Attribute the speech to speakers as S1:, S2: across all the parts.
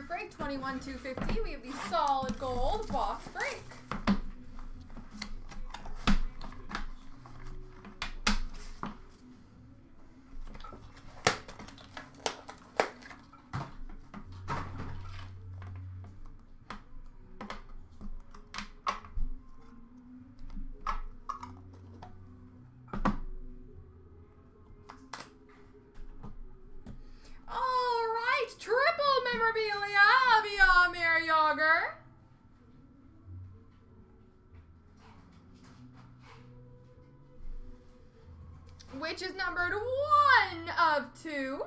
S1: group break, 21 250. We have the solid gold box break. Which is numbered one of two.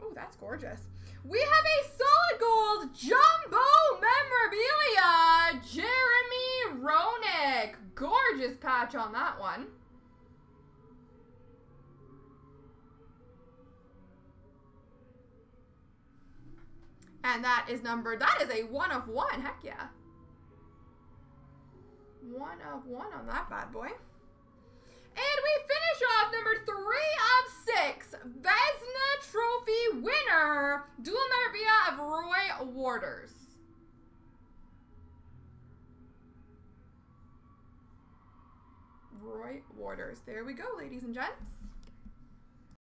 S1: Oh, that's gorgeous. We have a solid gold jumbo memorabilia, Jeremy Roenick. Gorgeous patch on that one. And that is numbered, that is a one of one, heck yeah. One of one on that bad boy. And we finish off number three of six, Vezina Trophy winner, dual memorabilia of Roy Waters. Roy Waters. There we go, ladies and gents.